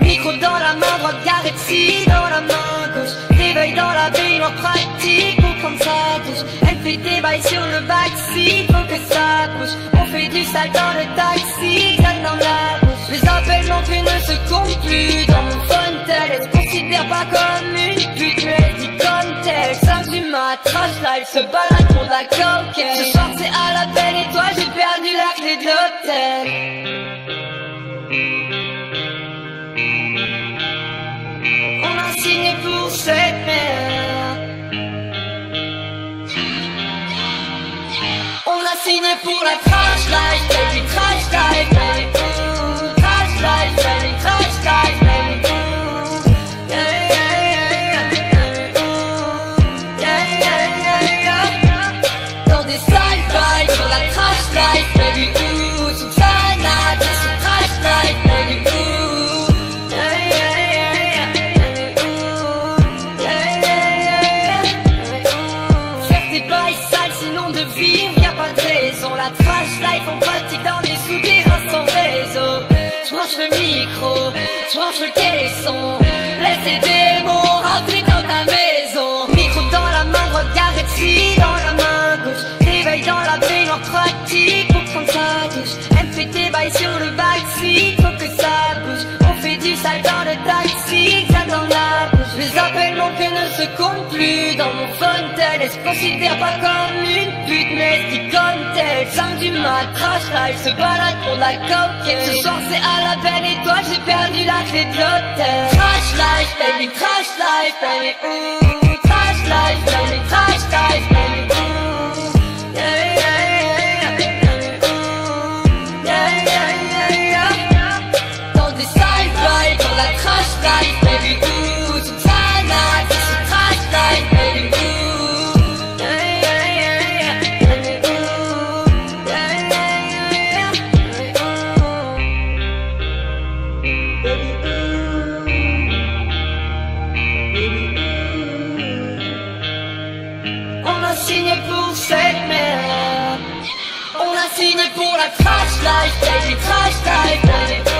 Micro dans la main droite, dans la main gauche. Réveil dans la baignoire en pratique pour prendre sa fait sur le backseat, faut que ça bouge. On fait du sale dans le taxi, ça dans la bouche. Les appels d'entrée ne se comptent plus 5 du mat, trash life, se balade pour la coquette. Ce soir à la belle et toi j'ai perdu la clé de l'hôtel. On a signé pour cette merde. On a signé pour la trash life, pas de raison. La trash life, on pratique dans les souterrains sans réseau. J'mange le micro, j'mange le caisson. Laisse les démons rentrer dans ta maison. Micro dans la main droite, garde dans la main gauche. Réveil dans la baignoire pratique pour prendre sa douche. Des bails sur le backseat, faut que ça bouge. On fait du sale dans le taxi, ça dans la bouche. Les appels manqués ne se comptent plus dans mon tel. Se considère pas comme une pute, mais se dit comme telle. 5 du mat, trash life, se balade pour la coquette. Ce soir c'est à la belle toi j'ai perdu la clé de l'hôtel. Trash life, baby, trash life, baby. Trash life, baby, trash life, baby, ooh. Pour cette merde. On a signé pour la trash life, baby, trash life,